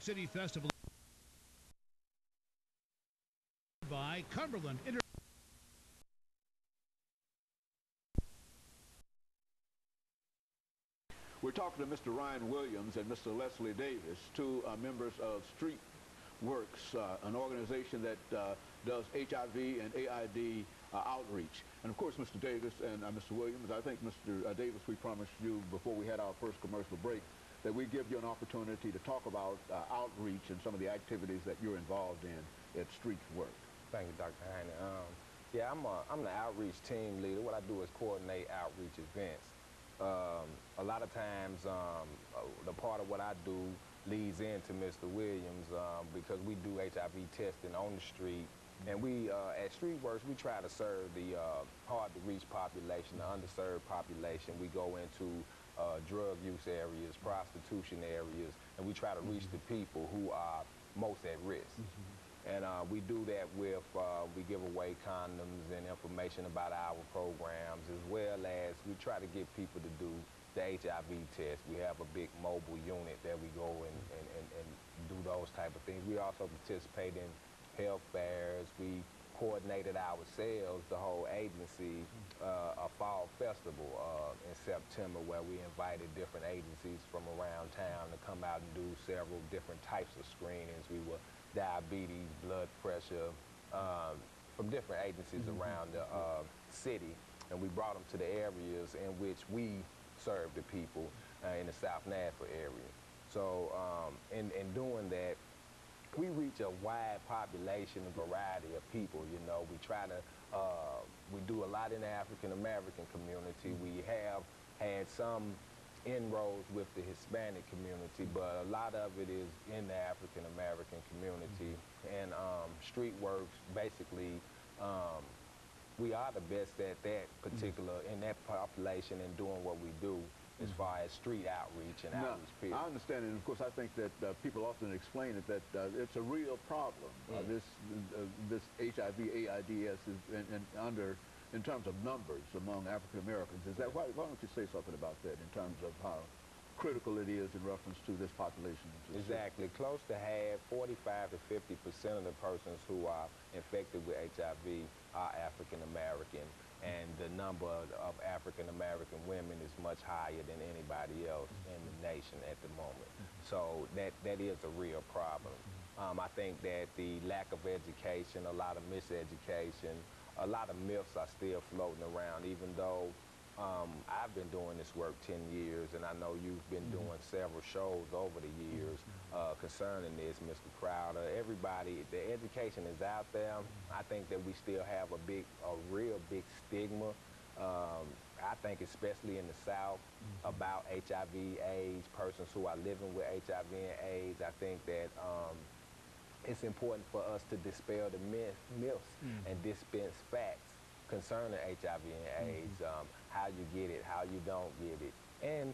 City Festival by Cumberland Inter We're talking to Mr. Ryan Williams and Mr. Leslie Davis, two uh, members of Street Works, uh, an organization that uh, does HIV and AID uh, outreach. And of course, Mr. Davis and uh, Mr. Williams, I think Mr. Uh, Davis, we promised you before we had our first commercial break that we give you an opportunity to talk about outreach and some of the activities that you're involved in at Street Work. Thank you, Dr. Haney. Um, yeah, I'm, a, I'm the outreach team leader. What I do is coordinate outreach events. Um, a lot of times, um, uh, the part of what I do leads into Mr. Williams um, because we do HIV testing on the street. And we, uh, at Streetworks, we try to serve the uh, hard-to-reach population, the underserved population. We go into uh, drug use areas, prostitution areas, and we try to reach the people who are most at risk. Mm -hmm. And uh, we do that with, uh, we give away condoms and information about our programs, as well as we try to get people to do the HIV test. We have a big mobile unit that we go and, and, and, and do those type of things. We also participate in health fairs. We coordinated ourselves, the whole agency, uh, a fall festival uh, in September where we invited different agencies from around town to come out and do several different types of screenings. We were diabetes, blood pressure, um, from different agencies mm -hmm. around the uh, city. And we brought them to the areas in which we serve the people uh, in the South Nashville area. So um, in, in doing that, we reach a wide population and variety of people, you know. We try to, uh, we do a lot in the African American community. We have had some inroads with the Hispanic community, but a lot of it is in the African American community. And um, Streetworks basically, um, we are the best at that particular, in that population and doing what we do as far as street outreach and now, outreach period. I understand, and of course I think that uh, people often explain it that uh, it's a real problem. Uh, mm. this uh, this HIV AIDS is in, in under in terms of numbers among African Americans. Is that why, why don't you say something about that in terms of how critical it is in reference to this population? Exactly. Close to half, 45 to 50 percent of the persons who are infected with HIV are African American, and the number of African American women is much higher than anybody else in the nation at the moment. So that that is a real problem. Um, I think that the lack of education, a lot of miseducation, a lot of myths are still floating around, even though um, I've been doing this work 10 years, and I know you've been mm -hmm. doing several shows over the years mm-hmm. uh, concerning this, Mr. Crowder. Everybody, the education is out there. I think that we still have a big, a real big stigma. Um, I think especially in the South mm -hmm. about HIV, AIDS, persons who are living with HIV and AIDS. I think that um, it's important for us to dispel the myth, myths mm -hmm. and dispense facts concerning HIV and mm-hmm. AIDS, mm -hmm. um, how you get it, how you don't get it. And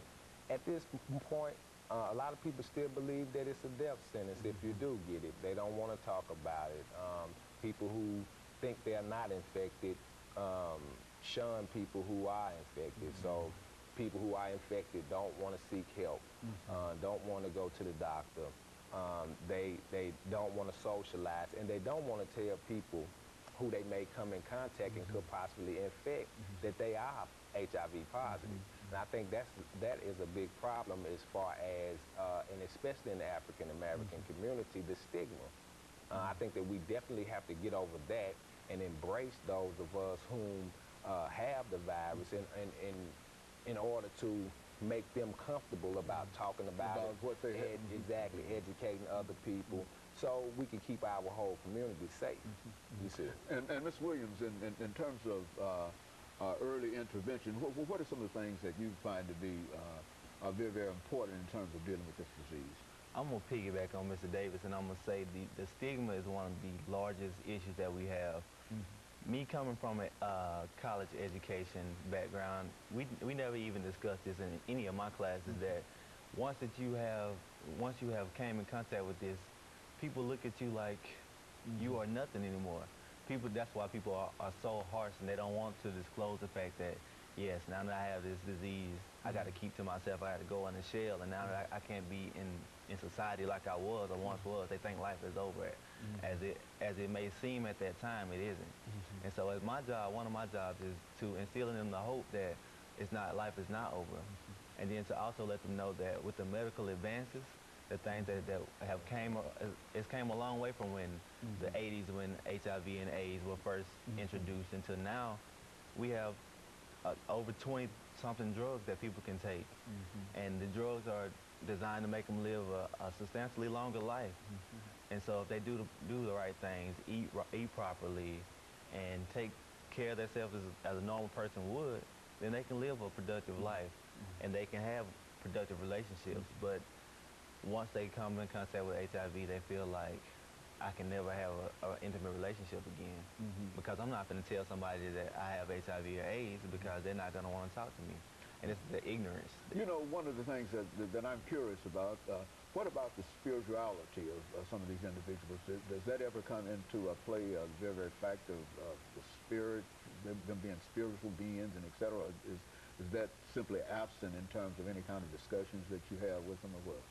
at this point, uh, a lot of people still believe that it's a death sentence if you do get it. They don't want to talk about it. Um, people who think they're not infected um, shun people who are infected. Mm -hmm. So people who are infected don't want to seek help, mm-hmm. uh, don't want to go to the doctor. Um, they, they don't want to socialize, and they don't want to tell people who they may come in contact and could mm-hmm. possibly infect mm -hmm. that they are HIV positive. Mm -hmm. And I think that's, that is a big problem as far as, uh, and especially in the African American mm-hmm. community, the stigma. Uh, I think that we definitely have to get over that and embrace those of us whom uh, have the virus in, in, in, in order to make them comfortable about talking about, about it. what they ed exactly educating other people so we can keep our whole community safe. Mm -hmm. You see. And, and Ms. Williams, in, in, in terms of uh, uh, early intervention, what, what, are some of the things that you find to be uh, very, very important in terms of dealing with this disease? I'm going to piggyback on Mr. Davis, and I'm going to say the, the stigma is one of the largest issues that we have. Mm -hmm me coming from a uh, college education background, we, we never even discussed this in any of my classes mm -hmm. that once that you have, once you have came in contact with this, people look at you like mm -hmm. you are nothing anymore. People, that's why people are, are so harsh and they don't want to disclose the fact that yes, now that I have this disease, I got to keep to myself. I got to go in the shell, and now that I, I can't be in, in society like I was or once was, they think life is over. As it as it may seem at that time, it isn't. And so, as my job, one of my jobs is to instill in them the hope that it's not life is not over, and then to also let them know that with the medical advances, the things that, that have came a- it's came a long way from when mm-hmm. the 80s when HIV and AIDS were 1st mm-hmm. introduced until now, we have uh, over 20 something drugs that people can take, mm-hmm. and the drugs are designed to make them live a, a substantially longer life. And so if they do the, do the right things, eat eat properly, and take care of themselves as, as a normal person would, then they can live a productive life, and they can have productive relationships. But once they come in contact with HIV, they feel like I can never have an intimate relationship again because I'm not going to tell somebody that I have HIV or AIDS because they're not going to want to talk to me. And it's the ignorance. You know, one of the things that, that, that I'm curious about, uh, what about the spirituality of uh, some of these individuals? Does, does that ever come into uh, play, uh, the very, very fact of the spirit, them, them being spiritual beings and et cetera? Is, is that simply absent in terms of any kind of discussions that you have with them or what?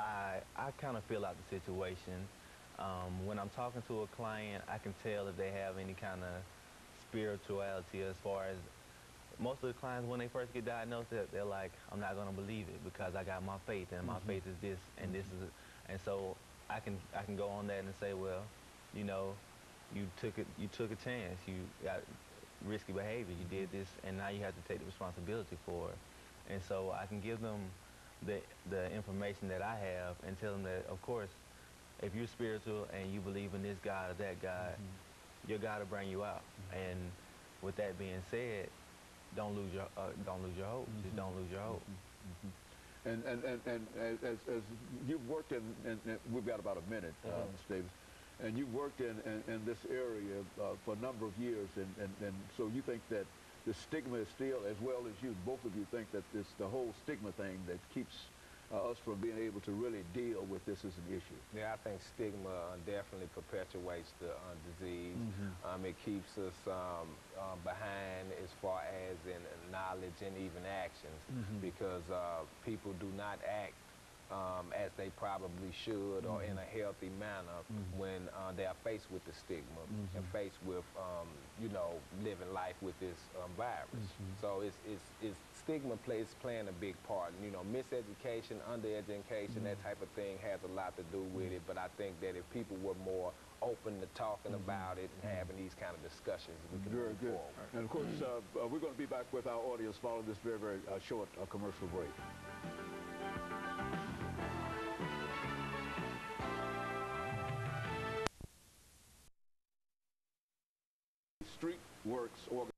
I I kind of feel out the situation. Um, when I'm talking to a client, I can tell if they have any kind of spirituality as far as most of the clients when they first get diagnosed, they're, they're like, I'm not gonna believe it because I got my faith and my faith is this and this is, it. and so I can I can go on that and say, well, you know, you took it, you took a chance, you got risky behavior, you did this, and now you have to take the responsibility for it. And so I can give them the the information that I have and tell them that, of course, if you're spiritual and you believe in this God or that God, your God will bring you out. And with that being said, don't lose your uh, don't lose your hope. Just don't lose your hope. And, and, and, and as, as- you've worked in, and we've got about a minute, uh, Uh-huh. Davis, and you've worked in, in, in this area uh, for a number of years, and, and, and so you think that the stigma is still, as well as you, both of you think that this, the whole stigma thing that keeps uh, us from being able to really deal with this as an issue. Yeah, I think stigma uh, definitely perpetuates the uh, disease. Um, it keeps us um, uh, behind as far as in knowledge and even actions. Because uh, people do not act um, as they probably should or in a healthy manner when uh, they are faced with the stigma and faced with, um, you know, living life with this virus. So it's, it's, it's stigma plays playing a big part. You know, miseducation, undereducation, that type of thing has a lot to do with it. But I think that if people were more open to talking about it and having these kind of discussions, we can Very move good. forward. And of course, uh, uh, we're going to be back with our audience following this very, very uh, short uh, commercial break. Street Works org-